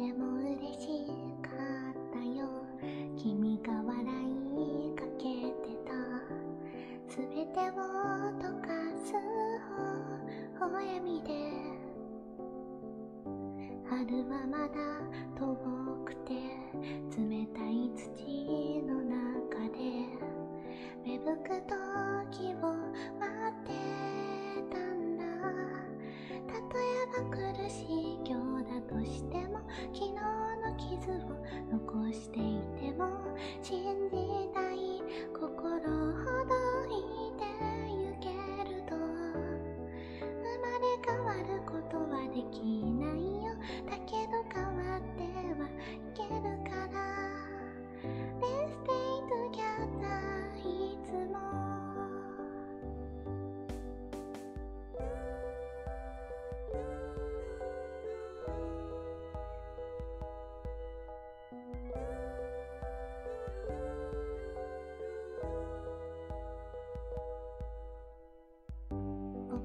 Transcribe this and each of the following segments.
ても嬉しかったよ。君が笑いかけてた。全てを溶かす微笑みで。春はまだ遠くて冷たい土の中で。芽吹くと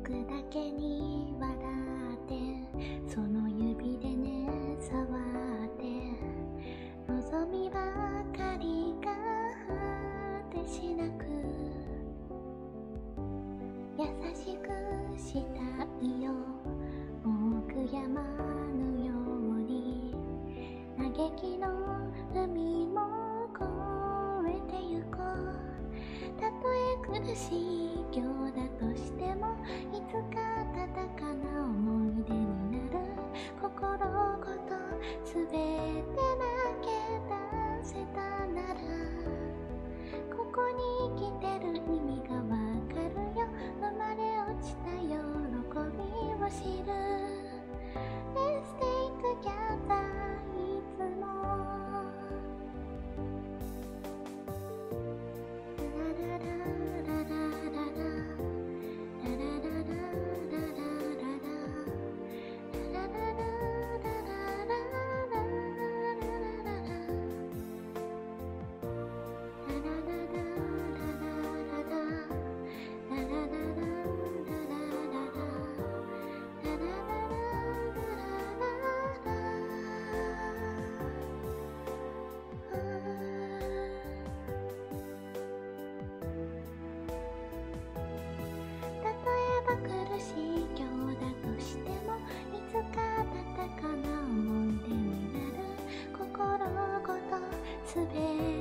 僕だけに笑ってその指でね触って望みばかりが果てしなく優しくしたいよ多く山のように嘆きの苦しい今日だとしてもいつか温かな思い出すべ